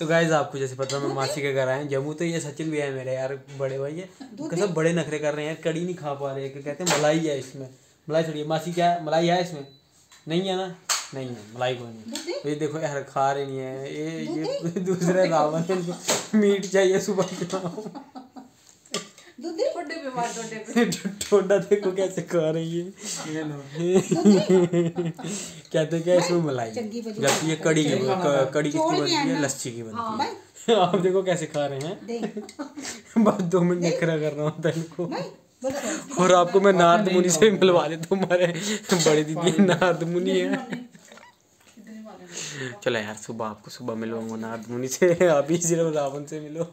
तो गाइज़ आपको जैसे पता मैं मासी के घर आए जम्मू तो ये सचिन भी है मेरे यार बड़े भाई है। सब बड़े नखरे कर रहे हैं यार कड़ी नहीं खा पा रहे कहते हैं मलाई है इसमें। मलाई छोड़िए मासी क्या है मलाई है इसमें? नहीं है ना? नहीं है मलाई को नहीं ये देखो यार खा रहे नहीं है। ये ये दूसरे रावण मीट चाहिए सुबह के ठोडा देखो कैसे खा रही है। कहते क्या इसमें मलाई? जबकि ये कड़ी की कड़ी किसकी बनती है लस्सी की बनती है आप देखो कैसे खा रहे हैं। बस दो मिनट नखरा कर रहा होता है इनको और आपको मैं नारद मुनि से भी मिलवा देता हूँ हमारे बड़े दीदी नारद मुनि है। चलो यार सुबह आपको सुबह मिलूँगा नारद मुनि से। अभी सिर्फ़ रावण से मिलो।